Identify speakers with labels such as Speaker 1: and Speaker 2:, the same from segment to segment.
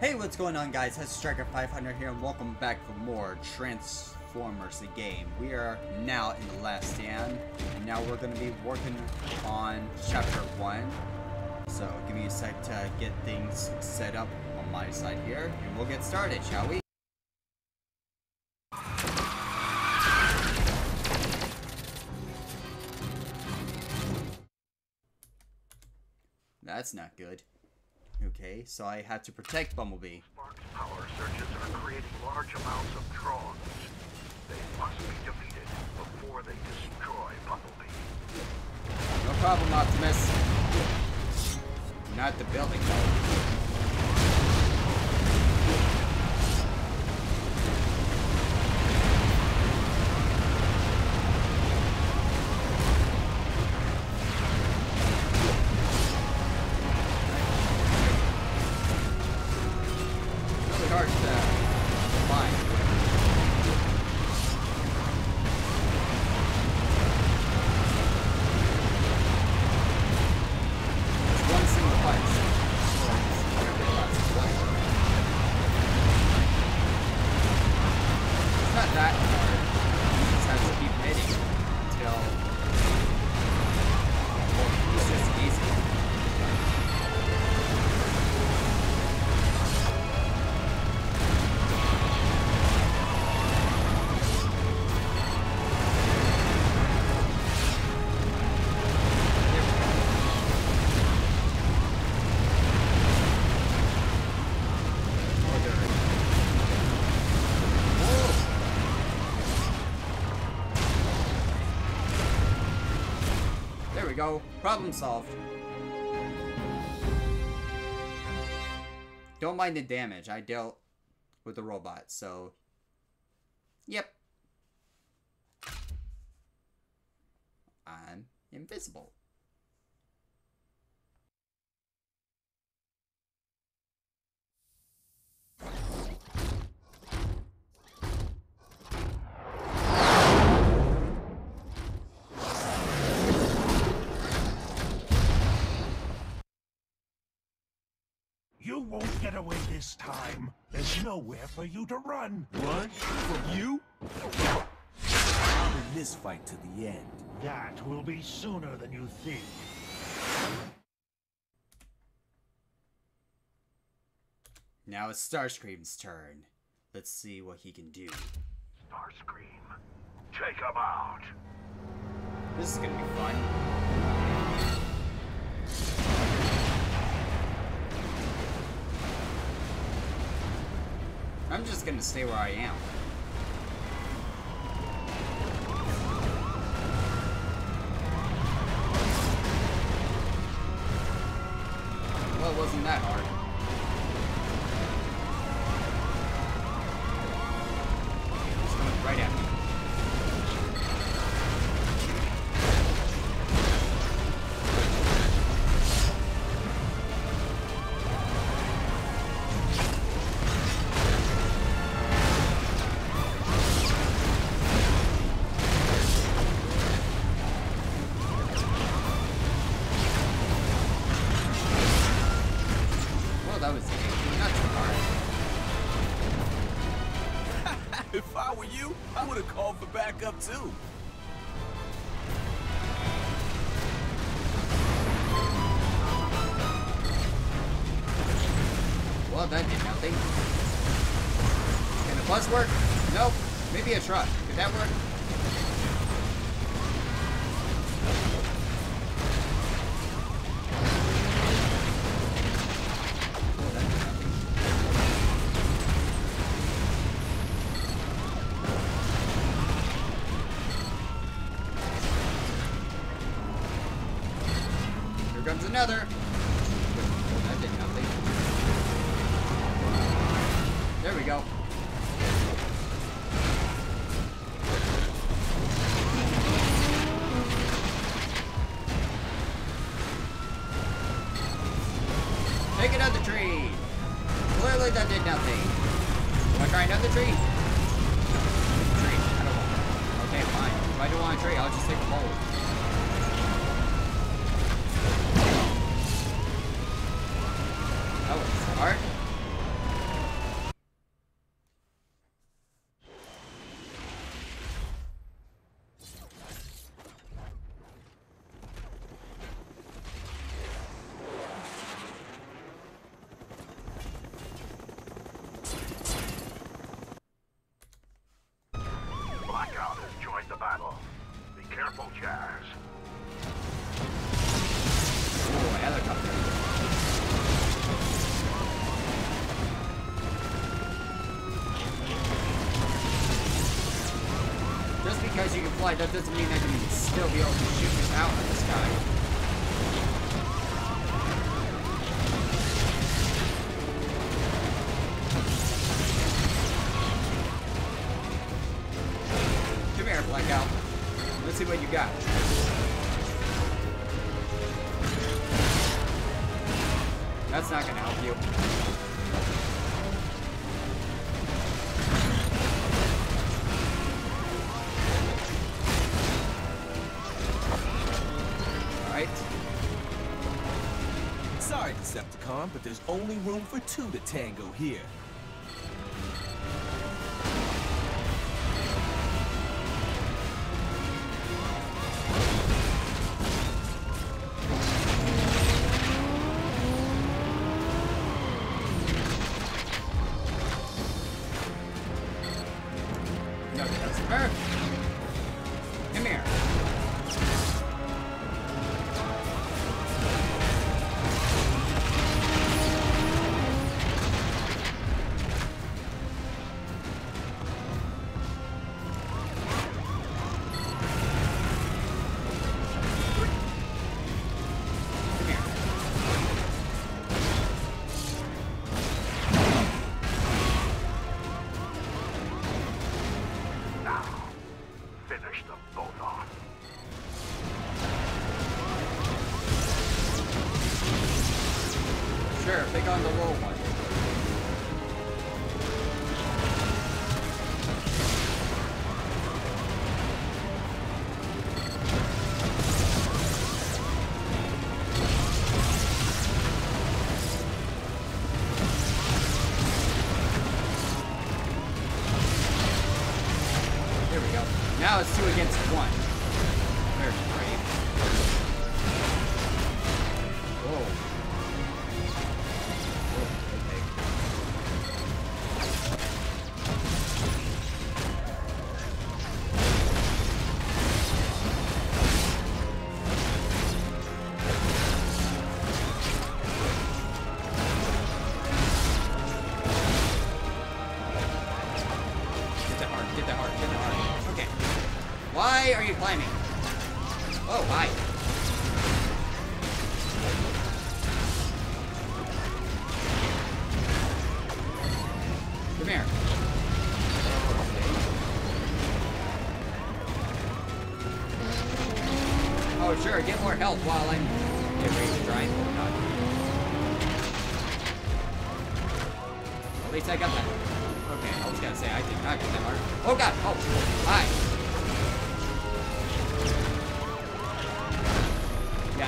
Speaker 1: Hey, what's going on guys? It's Striker 500 here and welcome back for more Transformers the game. We are now in the last stand and now we're going to be working on chapter 1. So give me a sec to get things set up on my side here and we'll get started, shall we? That's not good. Okay, so I had to protect Bumblebee.
Speaker 2: Spark's power surges are creating large amounts of drones. They must be defeated before they destroy Bumblebee.
Speaker 1: No problem, Optimus. Not the building, though. That hard. You just have to keep hitting until Problem solved. Don't mind the damage. I dealt with the robot, so... Yep. I'm invisible.
Speaker 3: Won't get away this time. There's nowhere for you to run.
Speaker 4: Run? From you? I'm in this fight to the end.
Speaker 3: That will be sooner than you think.
Speaker 1: Now it's Starscream's turn. Let's see what he can do.
Speaker 2: Starscream, take him out.
Speaker 1: This is gonna be fun. I'm just gonna stay where I am. Well, it wasn't that hard. Too. Well, that did nothing. Can the bus work? Nope. Maybe a truck. Could that work? Because you can fly, that doesn't mean I can still be able to shoot this out in the sky. Come here, Blackout. Let's see what you got.
Speaker 4: Only room for two to tango here.
Speaker 1: Perfect. There we go. Now it's two against one. Very brave. Whoa.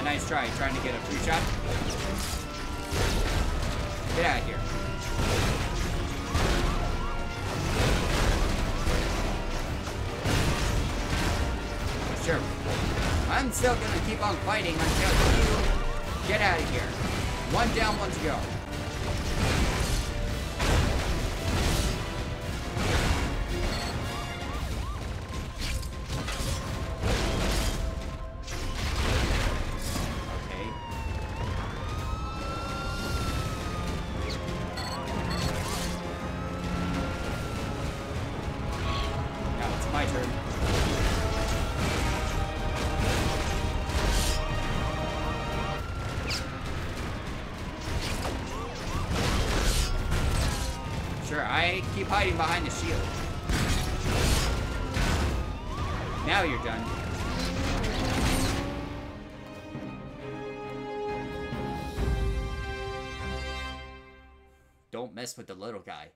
Speaker 1: Yeah, nice try. Trying to get a free shot. Get out of here. Sure. I'm still gonna keep on fighting until you get out of here. One down, one to go. Don't mess with the little guy.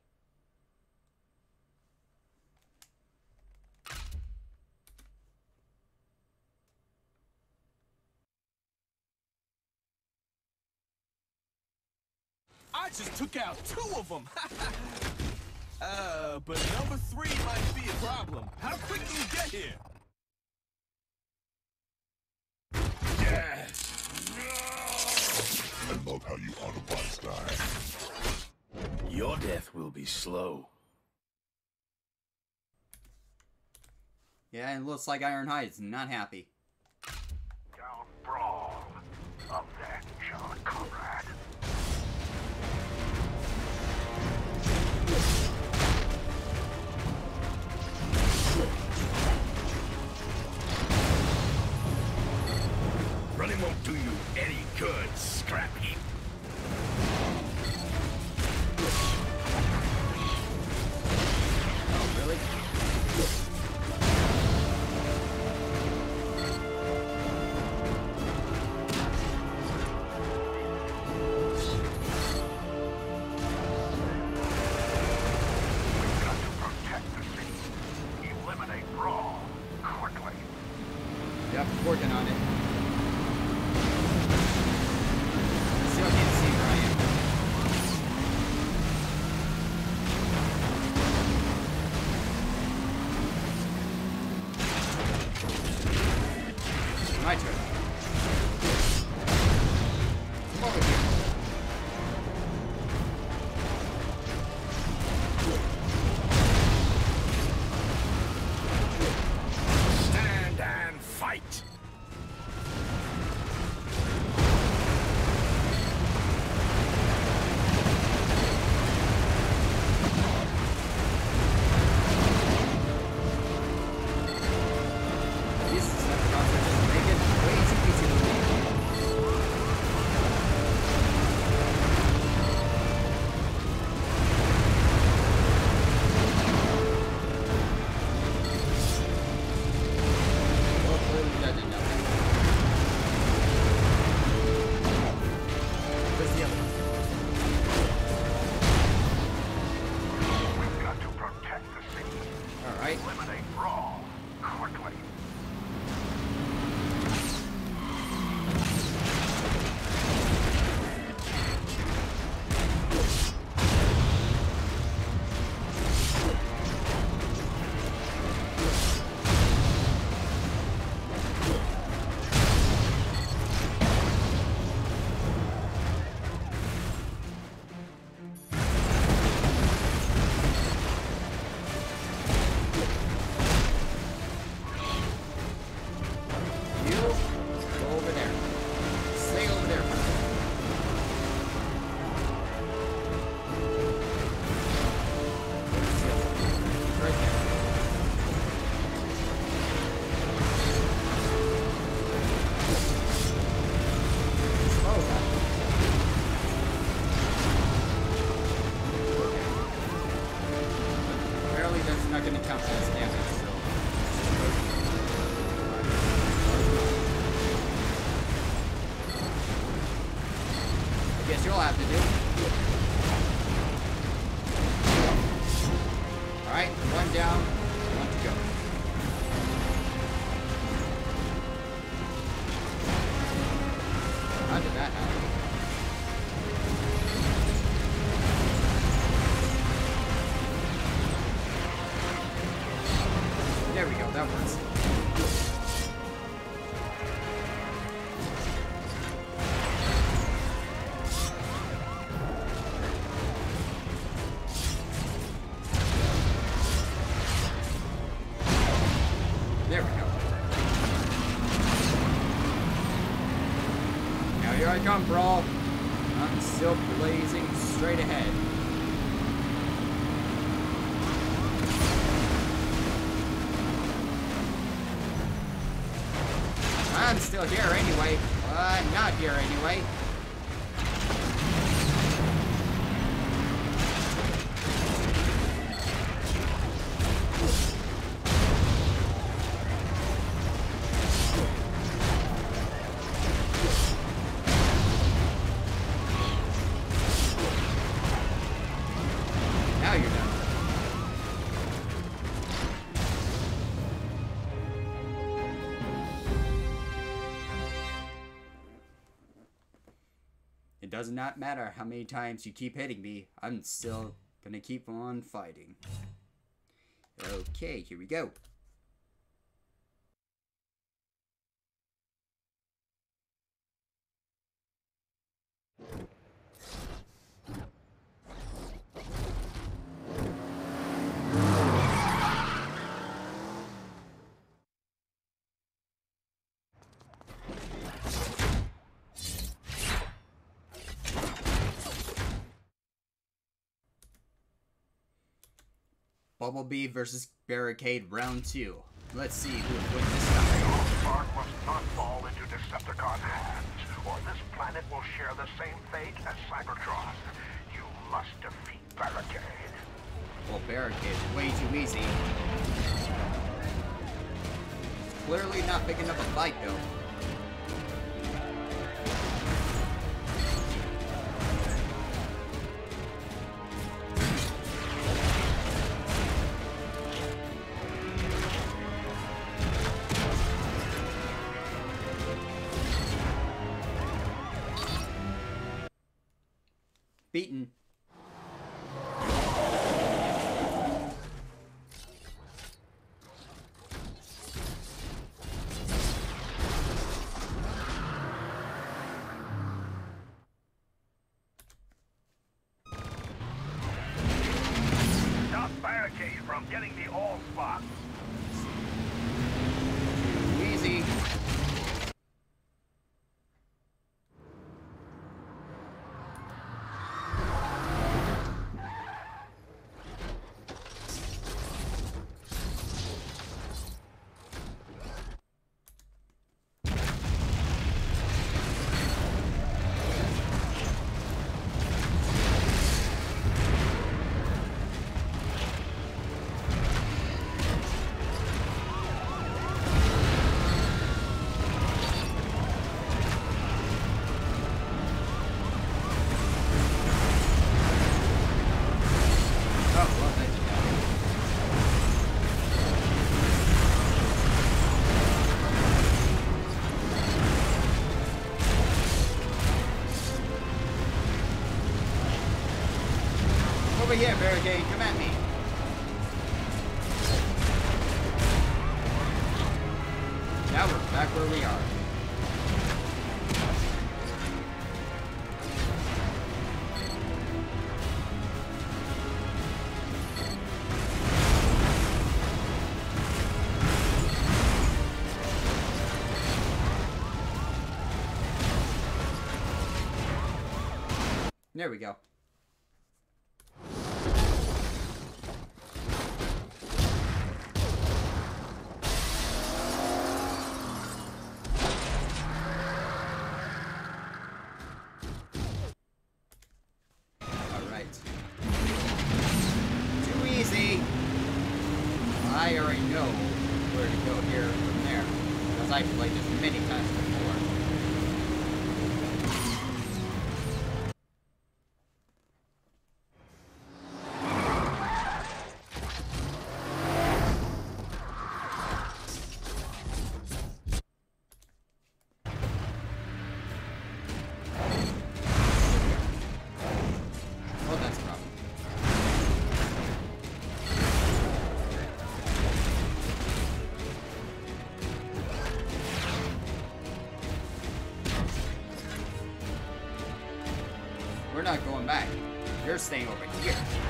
Speaker 4: I just took out two of them. uh, but number three might be a problem. How quick can you get here? Yeah.
Speaker 3: I love how you Autobots die.
Speaker 5: Your death will be slow.
Speaker 1: Yeah, it looks like Ironhide's not happy. Down Brawl. Up there John Conrad. Running won't do you any good, Scrap There we go, that works. Does not matter how many times you keep hitting me, I'm still gonna keep on fighting. Okay, here we go. Bumblebee versus Barricade round two. Let's see who would win this time.
Speaker 2: Spark must not fall into Decepticon hands, or this planet will share the same fate as Cybertron. You must defeat Barricade.
Speaker 1: Well, Barricade is way too easy. It's clearly not picking up a fight though. Beaten. Here, Barricade, come at me. Now we're back where we are. There we go. Staying over here.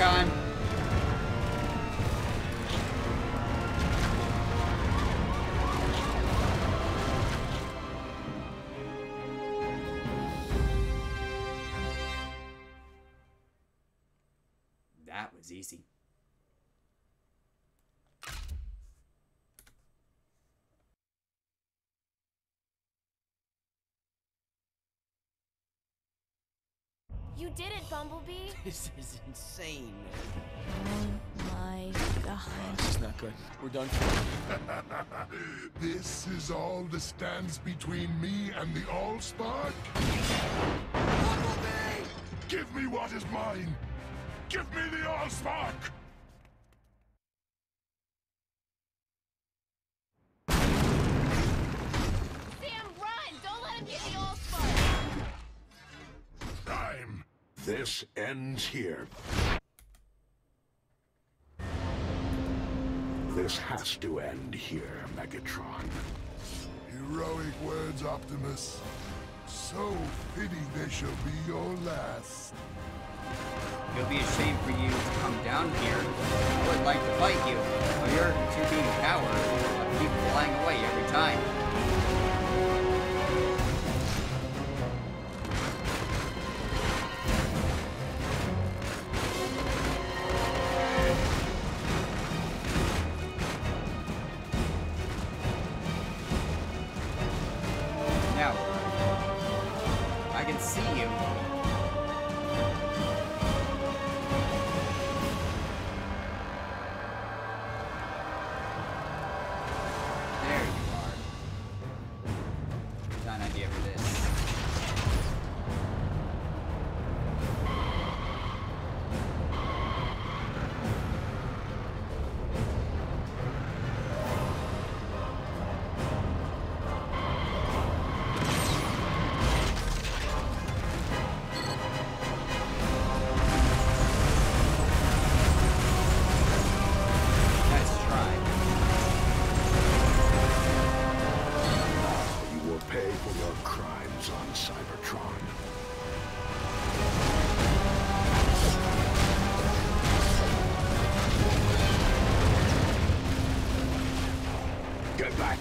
Speaker 1: That was easy.
Speaker 6: You did it, Bumblebee!
Speaker 4: This is insane,
Speaker 6: Oh my god.
Speaker 4: This is not good. We're done.
Speaker 3: This is all that stands between me and the Allspark? Bumblebee! Give me what is mine! Give me the Allspark!
Speaker 2: This ends here. This has to end here, Megatron.
Speaker 3: Heroic words, Optimus. So fitting they shall be your last.
Speaker 1: It'll be a shame for you to come down here. I would like to fight you, but you're too being a coward. I keep flying away every time.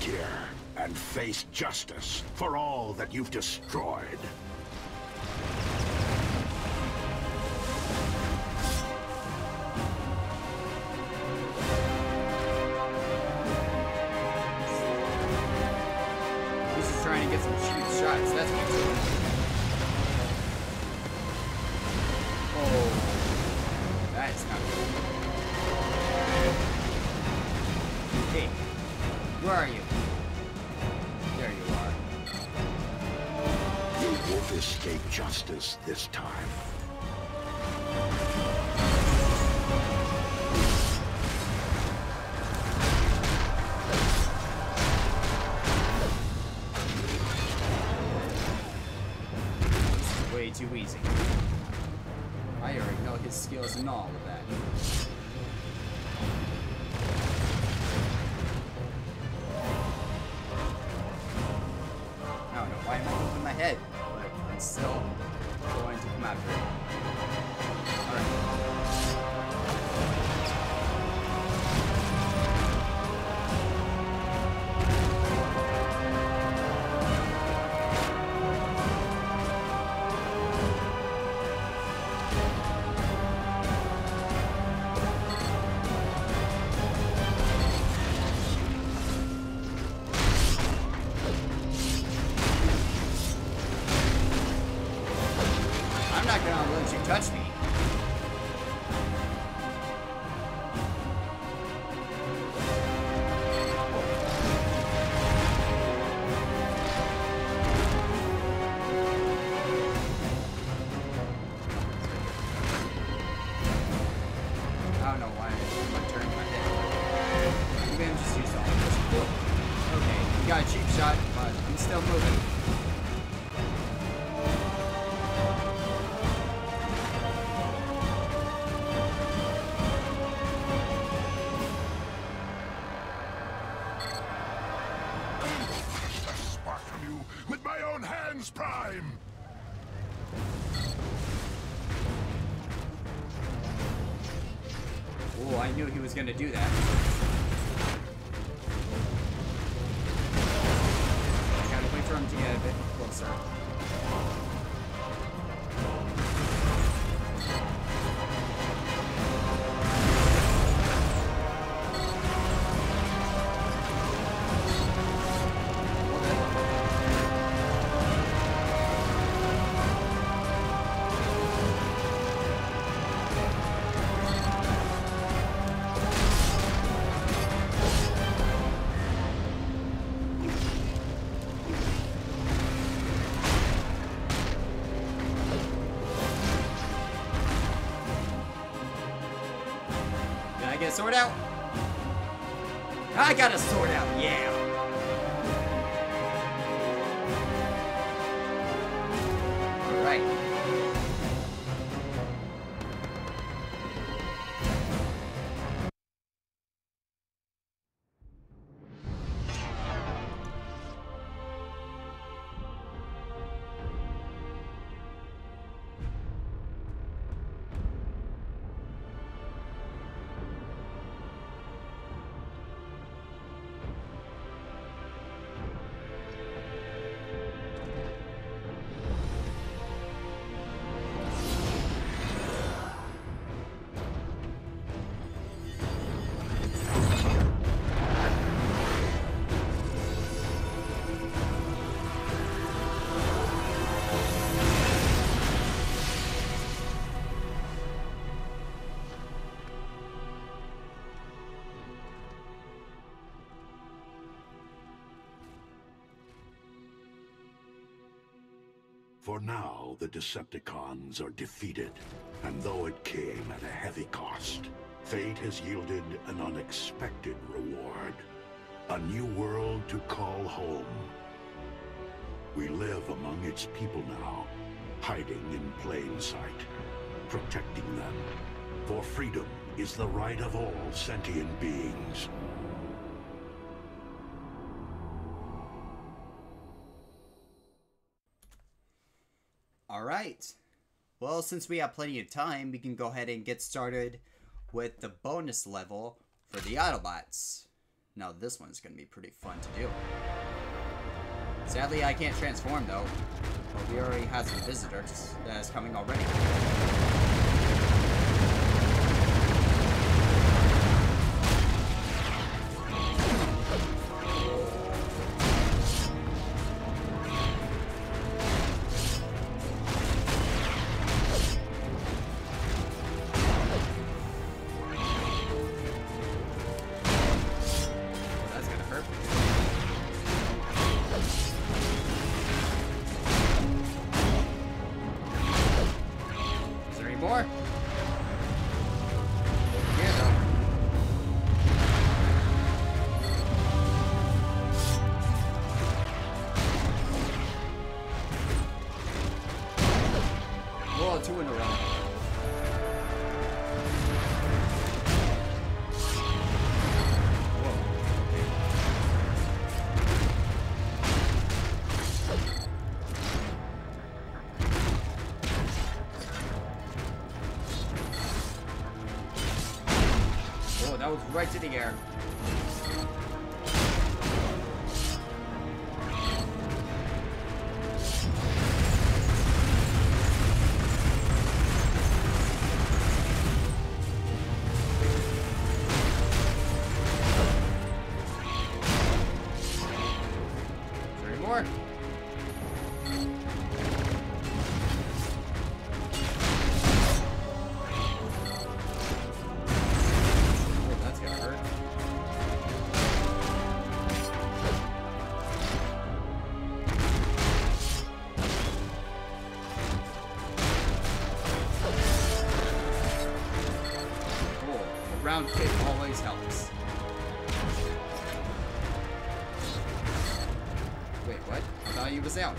Speaker 2: Here and face justice for all that you've destroyed.
Speaker 1: Way too easy. I already know his skills and all of that. Was gonna do that. Sword out? I got a sword out,
Speaker 2: For now, the Decepticons are defeated, and though it came at a heavy cost, fate has yielded an unexpected reward. A new world to call home. We live among its people now, hiding in plain sight, protecting them. For freedom is the right of all sentient beings.
Speaker 1: Well, since we have plenty of time, we can go ahead and get started with the bonus level for the Autobots. Now, this one's going to be pretty fun to do. Sadly, I can't transform, though. But we already have some visitors that is coming already. Right to the out.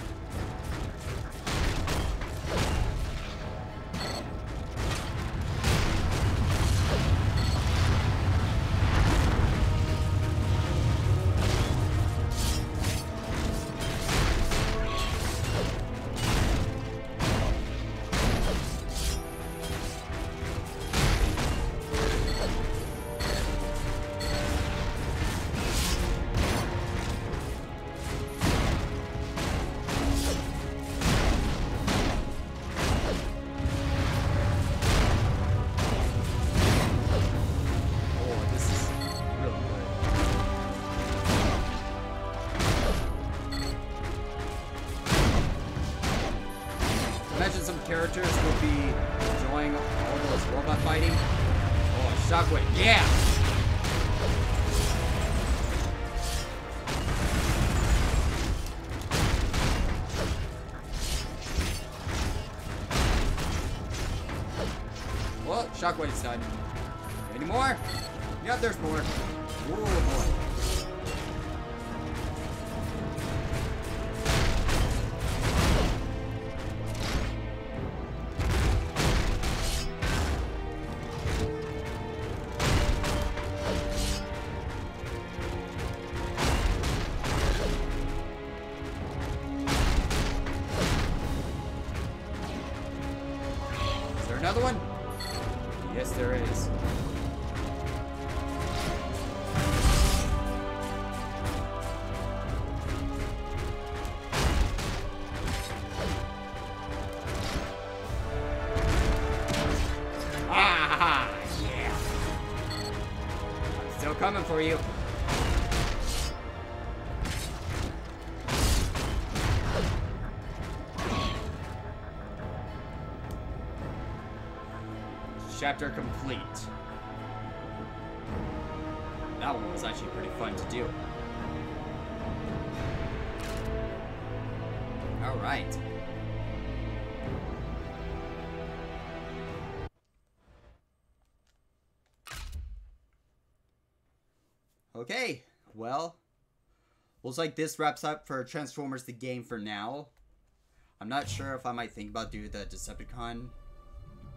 Speaker 1: Well, Shockwave's done. Any more? Yeah, there's more. Oh boy. Chapter complete. That one was actually pretty fun to do. Alright. Okay, well, looks like this wraps up for Transformers the game for now. I'm not sure if I might think about doing the Decepticon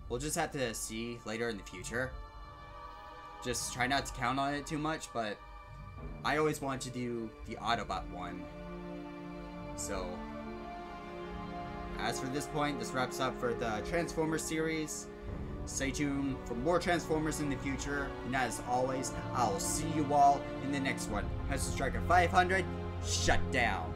Speaker 1: We'll just have to see later in the future. Just try not to count on it too much, but I always wanted to do the Autobot one. So, as for this point, this wraps up for the Transformers series. Stay tuned for more Transformers in the future. And as always, I'll see you all in the next one. Hester Striker 500, shut down.